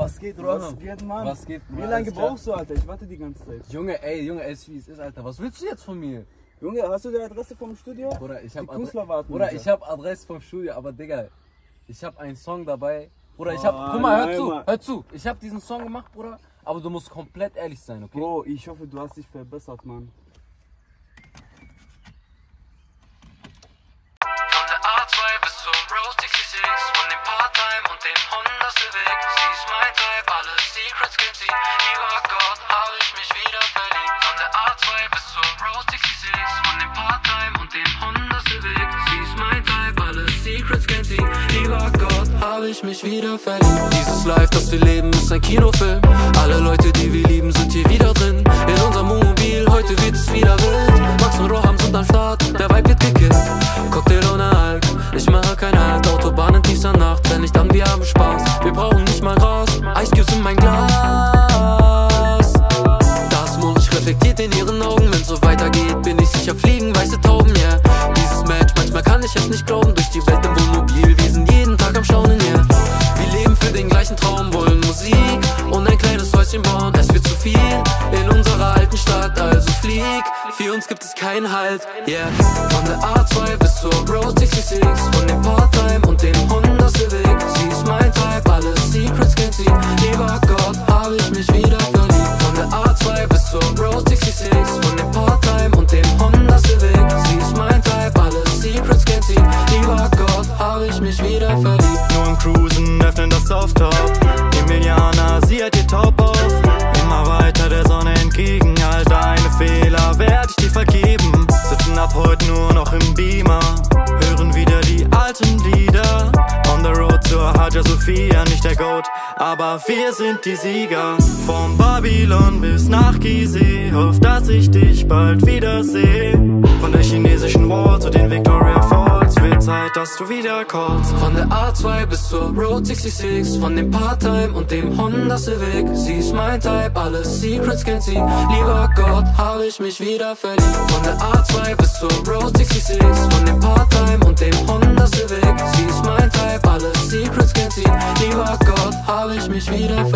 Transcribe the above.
Was geht, Ross? Was geht, Mann? Was geht, Wie Mann? lange Alles klar? brauchst du, Alter? Ich warte die ganze Zeit. Junge, ey, Junge, es ist wie es ist, Alter. Was willst du jetzt von mir? Junge, hast du die Adresse vom Studio? Bruder, ich hab Die Künstler warten. Bruder, Alter. ich hab Adresse vom Studio, aber Digga, ich hab einen Song dabei. Bruder, ich Oh, hab. Guck mal, hör nein, zu, Mann. hör zu. Ich hab diesen Song gemacht, Bruder, aber du musst komplett ehrlich sein, okay? Bro, ich hoffe, du hast dich verbessert, Mann. Ich mich wieder verliebt. Dieses Life, das wir leben, ist ein Kinofilm. Alle Leute, die wir lieben, sind hier wieder drin. In unserem Mobil, heute wird es wieder wild. Max und Roham sind am Start, der Vibe wird gekillt. Cocktail ohne Alk, ich mache kein Halt. Autobahn in tiefster Nacht, wenn nicht dann wir haben Spaß. Wir brauchen nicht mal Gras, Ice Cubes in mein Glas. Das Mond reflektiert in ihren Augen, wenn's so weitergeht, bin ich sicher fliegen weiße Tauben, yeah. Dieses Match, manchmal kann ich es nicht glauben, durch die Welt im Wohnmobil, bauen, es wird zu viel in unserer alten Stadt, also flieg, für uns gibt es keinen Halt, yeah. Von der A2 bis zur Road 66, von dem Part-Time und dem Honda Civic, sie ist mein Type, alle Secrets kennt sie, lieber Gott, hab ich mich wieder verliebt. Von der A2 bis zur Road 66, von dem Part-Time und dem Honda Civic, sie ist mein Type, alle Secrets kennt sie, lieber Gott, hab ich mich wieder verliebt. Nur im Cruisen, öffnen das Softtop. Emiliana, Hagia Sophia, nicht der Goat. Aber wir sind die Sieger. Vom Babylon bis nach Gizeh. Hoff, dass ich dich bald wiedersehe. Von der chinesischen Wall zu den Victoria Falls. Wird Zeit, dass du wieder callst. Von der A2 bis zur Road 66, von dem Part-Time und dem Honda Civic. Sie ist mein Type, alle Secrets kennt sie. Lieber Gott, hab ich mich wieder verliebt. Von der A2 bis zur Road 66, von dem Part-Time und dem Honda straight made